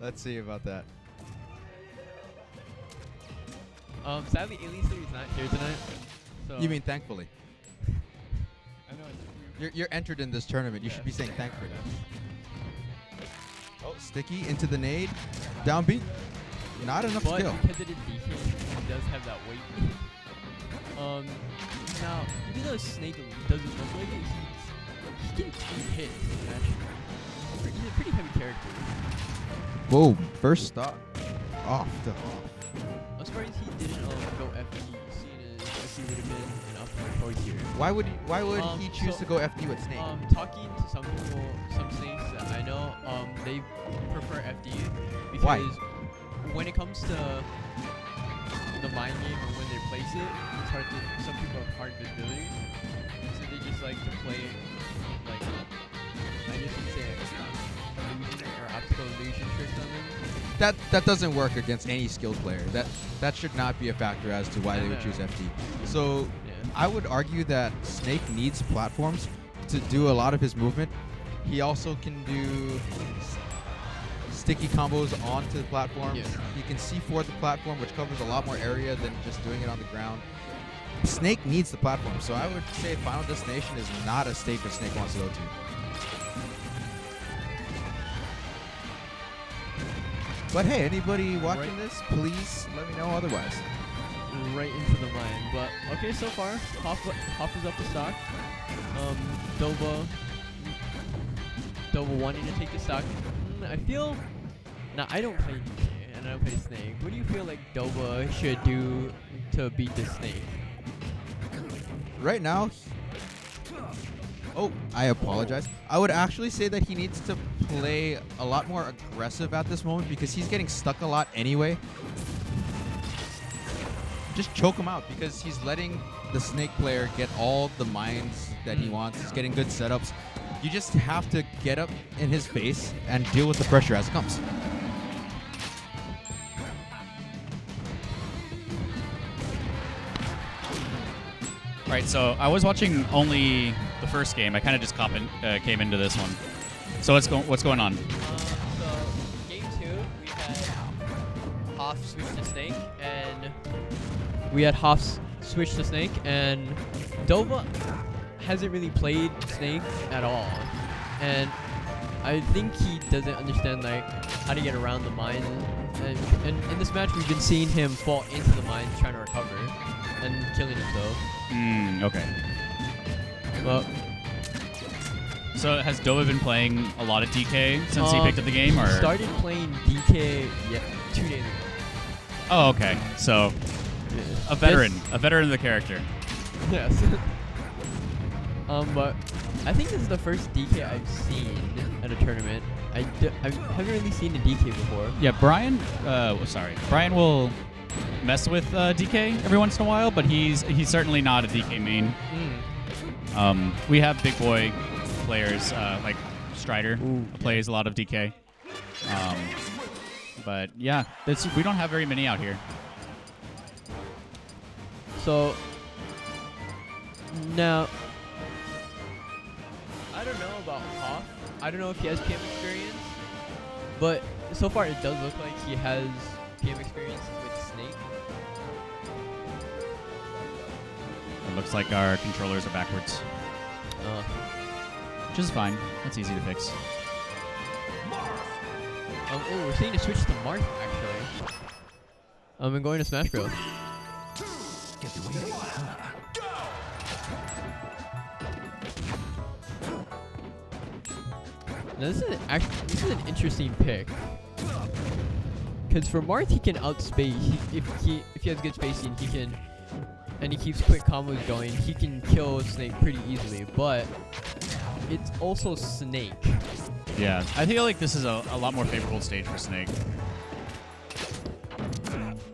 Let's see about that. Um, sadly, City is not here tonight. So You mean thankfully? I know it's You're, you're entered in this tournament. You should be saying thankfully. Oh, sticky into the nade. Downbeat. Not enough But skill. because it is DK, it does have that weight. um, now even though Snake doesn't look like it, he's, he can eat hits. He's a pretty heavy character. Whoa, first stop. Off the off. I'm surprised he didn't um, go FD, seeing as FD would have been an optimal choice here. Why would he, why would Um, he choose so, to go FD with Snake? Um, talking to some people, some snakes that I know, um, they prefer FD because Why? when it comes to the mind game or when they place it, it's hard to. Some people have hard visibility, so they just like to play that that doesn't work against any skilled player. That that should not be a factor as to why No, they would choose. FD. So Yeah. I would argue that Snake needs platforms to do a lot of his movement. He also can do sticky combos onto the platform. Yeah. He can C4 the platform, which covers a lot more area than just doing it on the ground. Snake needs the platform, so I would say Final Destination is not a stage that Snake wants to go to. But hey, anybody watching Right. this, please let me know otherwise. right into the mine. But okay, so far, Hoff, Hoff is up the stock. Um, Dova, Dova wanting to take the stock. Mm, I feel. Now I don't play and I don't play Snake. What do you feel like Dova should do to beat the Snake? right now oh i apologize. I would actually say that he needs to play a lot more aggressive at this moment because he's getting stuck a lot anyway. Just choke him out because he's letting the snake player get all the mines that he wants. He's getting good setups. You just have to get up in his face and deal with the pressure as it comes. Right, so I was watching only first game. I kind of just cop in, uh, came into this one. So what's going what's going on? Uh, so game two, we had Hoff switch to Snake, and we had Hoff switch to Snake, and Dova hasn't really played Snake at all, and I think he doesn't understand like how to get around the mine. And, and in this match, we've been seeing him fall into the mine trying to recover and killing himself. Mm, okay. But So has Dova been playing a lot of DK since he Um, picked up the game, or? started playing DK yeah, two days ago. Oh, okay. So a veteran, a veteran of the character. Yes. um, but I think this is the first DK I've seen at a tournament. I, d- I haven't really seen a DK before. Yeah, Brian. Uh, sorry, Brian will mess with uh, DK every once in a while, but he's he's certainly not a DK main. Mm. Um, we have big boy players uh, like Strider Ooh, plays a lot of DK. Um, but yeah, that's, we don't have very many out here. So now I don't know about Hoff. I don't know if he has PM experience, but so far it does look like he has PM experience with Snake. It looks like our controllers are backwards, Uh, which is fine. That's easy to fix. um, oh, we're seeing a switch to Marth actually. Um, and going to Smashville. Now this is actually this is an interesting pick. Cause for Marth he can outspace he, if he if he has good spacing he can and he keeps quick combos going he can kill Snake pretty easily but it's also Snake. Yeah, I feel like this is a, a lot more favorable stage for Snake.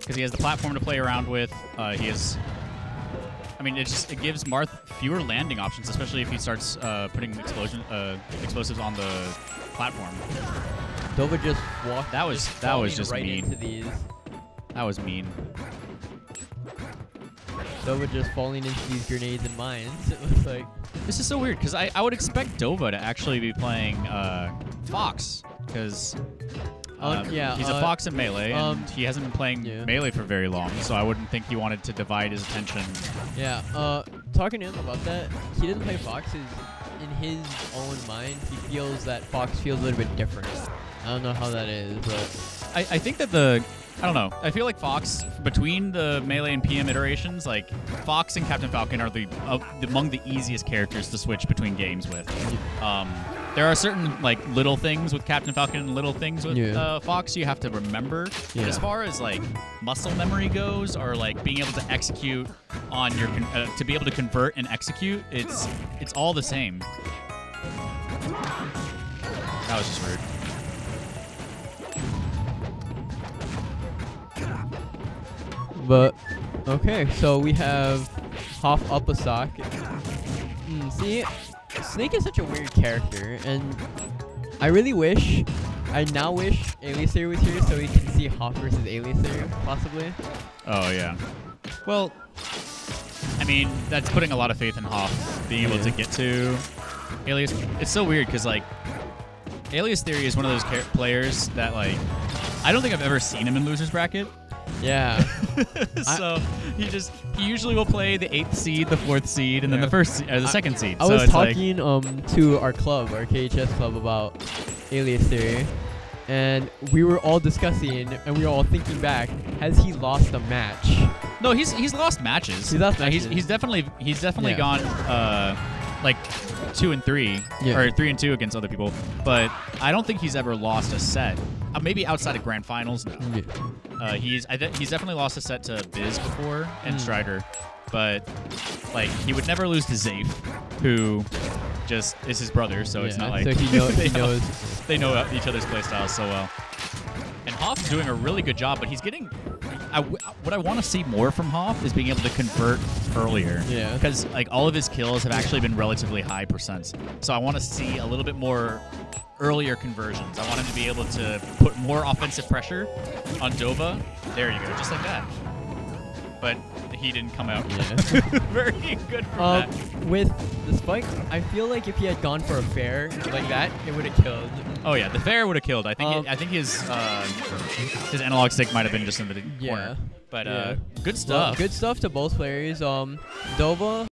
Because he has the platform to play around with. Uh, he has. I mean, it just it gives Marth fewer landing options, especially if he starts uh, putting explosion uh, explosives on the platform. Dova just walked. That was- that was just right mean. That was mean. Dova just falling into these grenades and mines. It was like. This is so weird because I, I would expect Dova to actually be playing uh, Fox because Um, Um, yeah, he's a uh, fox in melee, um, and he hasn't been playing yeah. melee for very long, so I wouldn't think he wanted to divide his attention. Yeah, uh, talking to him about that, he doesn't play Foxes. In his own mind, he feels that Fox feels a little bit different. I don't know how that is, but I, I think that the I don't know. I feel like Fox between the melee and PM iterations, like Fox and Captain Falcon are the, uh, among the easiest characters to switch between games with. Um, there are certain like little things with Captain Falcon and little things with Yeah. uh, Fox you have to remember. Yeah. as far as like muscle memory goes, or like being able to execute on your con- uh, to be able to convert and execute, it's it's all the same. That was just rude. But okay, so we have Hoff up a sock. Hmm, see, Snake is such a weird character, and I really wish, I now wish Aliasaur was here so we can see Hoff versus Aliasaur, possibly. Oh yeah. Well, I mean that's putting a lot of faith in Hoff being able Yeah. to get to Alias. It's so weird because like Alias Theory is one of those players that like I don't think I've ever seen him in losers bracket. Yeah. so he just he usually will play the eighth seed, the fourth seed, and then the first or the I- second seed. I so was it's like- talking um to our club, our KHS club, about Alias Theory, and we were all discussing, and we were all thinking back: Has he lost a match? No, he's he's lost matches. He's lost Uh, He's, he's definitely he's definitely Yeah. gone uh, like two and three Yeah. or three and two against other people, but I don't think he's ever lost a set. Uh, maybe outside of grand finals, no. Uh, he's I th- he's definitely lost a set to Biz before and Mm. Strider, but like he would never lose to Zafe, who just is his brother, so it's not like so he, know, they he knows. they know each other's playstyles so well. And Hoff's doing a really good job, but he's getting. I what I want to see more from Hoff is being able to convert earlier. Yeah. Because like all of his kills have actually been relatively high percents. So I want to see a little bit more earlier conversions. I want him to be able to put more offensive pressure on Dova. There you go, just like that. But he didn't come out Yeah. very good for Um, that. with the spike, I feel like if he had gone for a fair like that, it would have killed. Oh yeah, the fair would have killed. I think. Um, I think his uh, his analog stick might have been just in the Yeah. corner. But uh, Yeah. good Well, stuff. good stuff to both players. Um, Dova